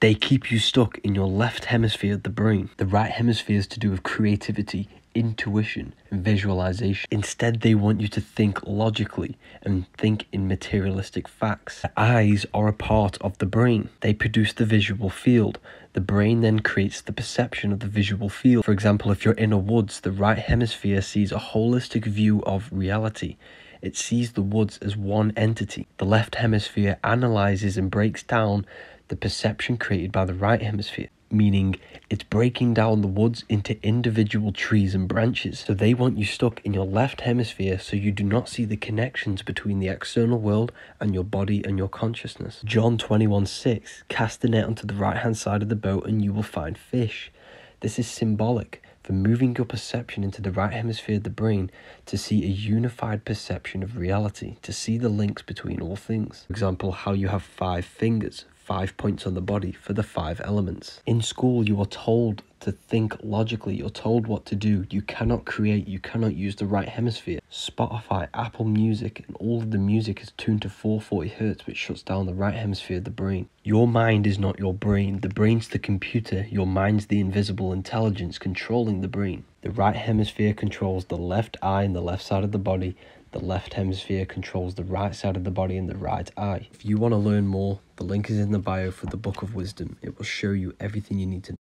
They keep you stuck in your left hemisphere of the brain. The right hemisphere is to do with creativity, intuition, and visualization. Instead, they want you to think logically and think in materialistic facts. The eyes are a part of the brain. They produce the visual field. The brain then creates the perception of the visual field. For example, if you're in a woods, the right hemisphere sees a holistic view of reality. It sees the woods as one entity. The left hemisphere analyzes and breaks down the perception created by the right hemisphere, meaning it's breaking down the woods into individual trees and branches. So they want you stuck in your left hemisphere so you do not see the connections between the external world and your body and your consciousness. John 21 6 Cast the net onto the right hand side of the boat and you will find fish. This is symbolic for moving your perception into the right hemisphere of the brain to see a unified perception of reality, to see the links between all things. For example, how you have five fingers, five points on the body for the five elements. In school, you are told to think logically, you're told what to do. You cannot create, you cannot use the right hemisphere. Spotify, Apple Music, and all of the music is tuned to 440 hertz, which shuts down the right hemisphere of the brain. Your mind is not your brain. The brain's the computer, your mind's the invisible intelligence controlling the brain. The right hemisphere controls the left eye and the left side of the body. The left hemisphere controls the right side of the body and the right eye. If you want to learn more, the link is in the bio for the Book of Wisdom. It will show you everything you need to know.